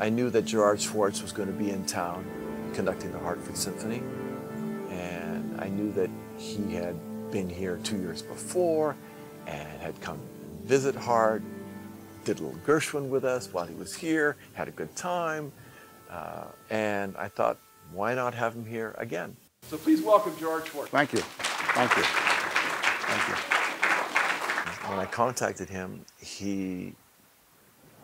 I knew that Gerard Schwarz was going to be in town conducting the Hartford Symphony. And I knew that he had been here two years before and had come visit Hartt, did a little Gershwin with us while he was here, had a good time. Uh, and I thought, why not have him here again? So please welcome Gerard Schwarz. Thank you. Thank you. Thank you. When I contacted him, he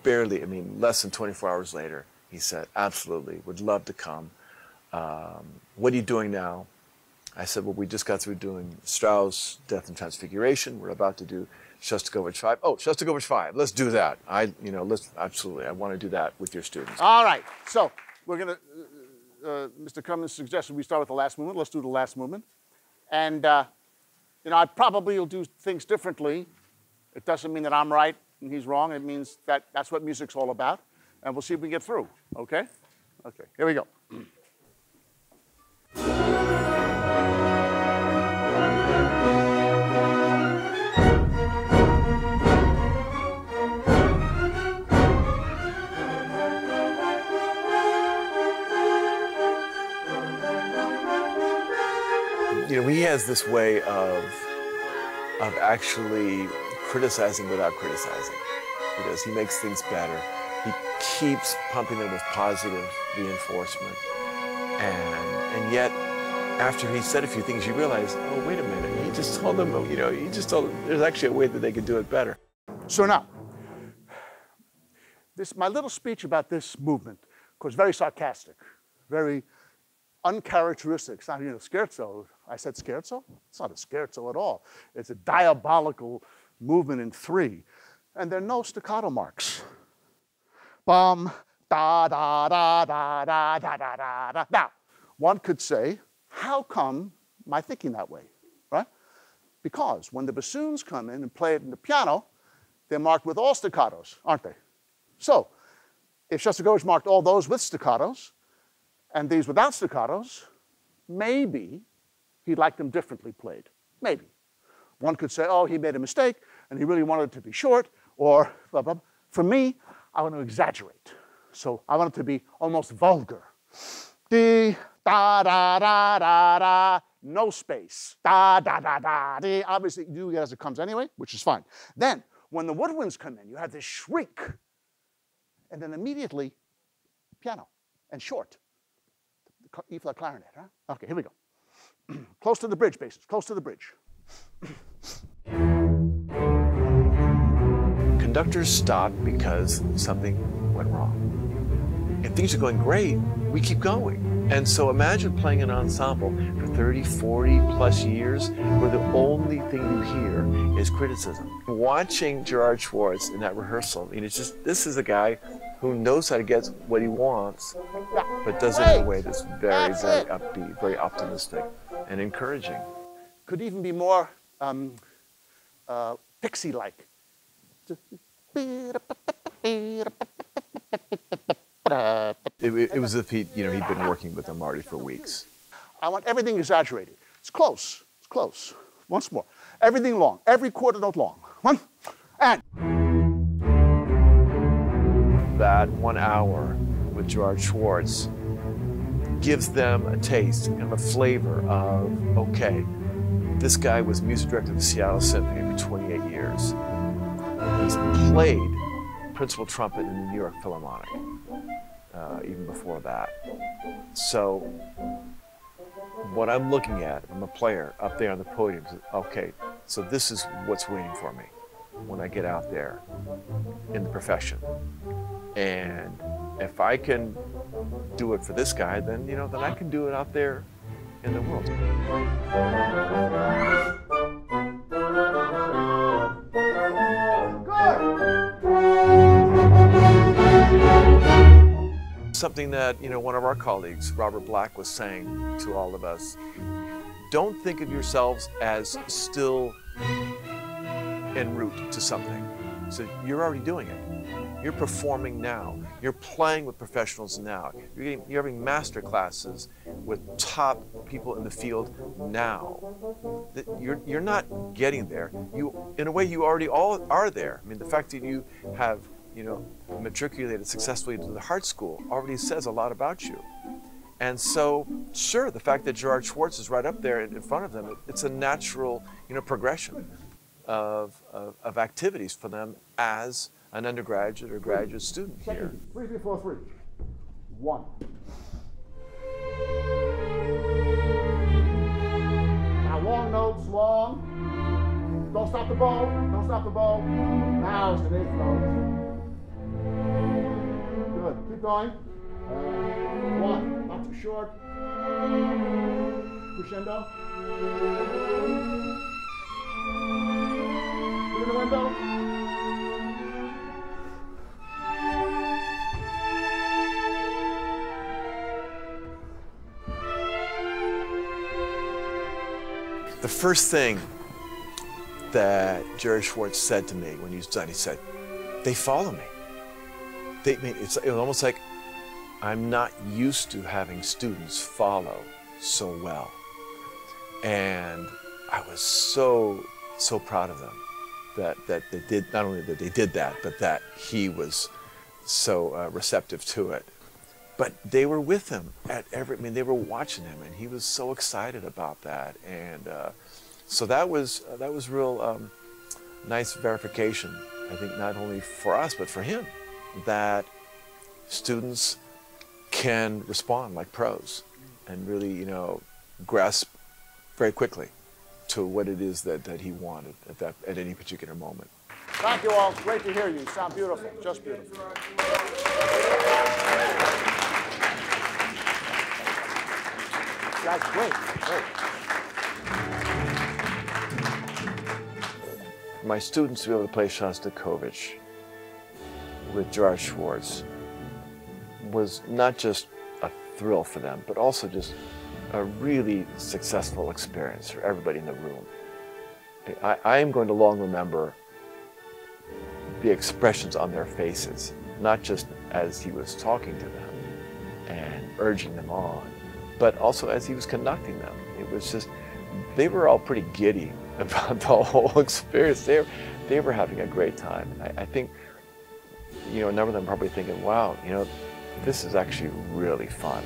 barely, I mean, less than 24 hours later, he said, absolutely, would love to come. Um, what are you doing now? I said, well, we just got through doing Strauss, Death and Transfiguration. We're about to do Shostakovich 5. Oh, Shostakovich 5. Let's do that. I, you know, let's, absolutely, I want to do that with your students. All right. So we're going to, uh, uh, Mr. Cummins suggested we start with the last movement. Let's do the last movement. And, uh, you know, I probably will do things differently. It doesn't mean that I'm right and he's wrong. It means that that's what music's all about. And we'll see if we get through. Okay? Okay. Here we go. You know, he has this way of, of actually criticizing without criticizing. Does. He makes things better. He keeps pumping them with positive reinforcement. And, and yet, after he said a few things, you realize, oh, wait a minute. He just told them, you know, he just told them there's actually a way that they could do it better. So now, this, my little speech about this movement was very sarcastic, very uncharacteristic. It's not, you know, scherzo. I said scherzo? It's not a scherzo at all. It's a diabolical movement in three. And there are no staccato marks. Bum, da, da, da, da, da, da, da, da, da. Now, one could say, how come am I thinking that way, right? Because when the bassoons come in and play it in the piano, they're marked with all staccatos, aren't they? So, if Shostakovich marked all those with staccatos and these without staccatos, maybe he'd like them differently played. Maybe. One could say, oh, he made a mistake and he really wanted it to be short, or blah, blah. For me, I want to exaggerate. So I want it to be almost vulgar. Dee, da, da, da, da, da, no space. Da, da, da, da, dee. Obviously, you do it as it comes anyway, which is fine. Then, when the woodwinds come in, you have this shriek. And then immediately, piano and short. E flat clarinet, huh? Okay, here we go. close to the bridge, basses, close to the bridge. Conductors stop because something went wrong. If things are going great, we keep going. And so imagine playing an ensemble for 30, 40 plus years where the only thing you hear is criticism. Watching Gerard Schwarz in that rehearsal, it's just, this is a guy who knows how to get what he wants, but does it in a way that's very, very upbeat, very optimistic, and encouraging. Could even be more um, uh, pixie-like. It, it, was as if he, you know, he'd been working with them already for weeks. I want everything exaggerated. It's close. It's close. Once more. Everything long. Every quarter note long. One and. That one hour with Gerard Schwarz gives them a taste, and a flavor of, okay, this guy was music director of the Seattle Symphony for 28 years. He's played principal trumpet in the New York Philharmonic, uh, even before that. So what I'm looking at, I'm a player up there on the podium, okay, so this is what's waiting for me when I get out there in the profession. And if I can do it for this guy, then you know, then I can do it out there in the world. Something that you know one of our colleagues, Robert Black, was saying to all of us: Don't think of yourselves as still en route to something. So you're already doing it. You're performing now. You're playing with professionals now. You're, getting, you're having master classes with top people in the field now. You're, you're not getting there. You, in a way, you already all are there. I mean, the fact that you have you know, matriculated successfully to the Hartt School already says a lot about you. And so, sure, the fact that Gerard Schwarz is right up there in front of them, it's a natural, you know, progression of, of, of activities for them as an undergraduate or graduate student here. Three before three. One. Now long notes, long. Don't stop the bow. Don't stop the bow. Now it's the eighth note. Good. Keep going. Uh, one. Not too short. Crescendo. The first thing that Jerry Schwarz said to me when he was done, he said, "They follow me." They, it's, it was almost like I'm not used to having students follow so well, and I was so so proud of them that that they did not only that they did that, but that he was so uh, receptive to it. But they were with him at every. I mean, they were watching him, and he was so excited about that. And uh, so that was uh, that was real um, nice verification. I think not only for us, but for him, that students can respond like pros, and really, you know, grasp very quickly to what it is that, that he wanted at that at any particular moment. Thank you all. Great to hear you. You sound beautiful. Just beautiful. That's great. Great. my students to be able to play Shostakovich with Gerard Schwarz was not just a thrill for them, but also just a really successful experience for everybody in the room. I, I am going to long remember the expressions on their faces, not just as he was talking to them and urging them on, but also as he was conducting them. It was just, they were all pretty giddy about the whole experience. They, they were having a great time. I, I think, you know, a number of them probably thinking, wow, you know, this is actually really fun.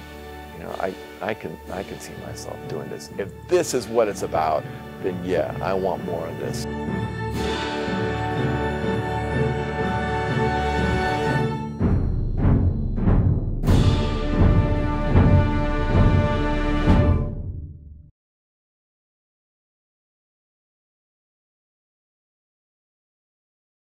You know, I, I, can, I can see myself doing this. If this is what it's about, then yeah, I want more of this.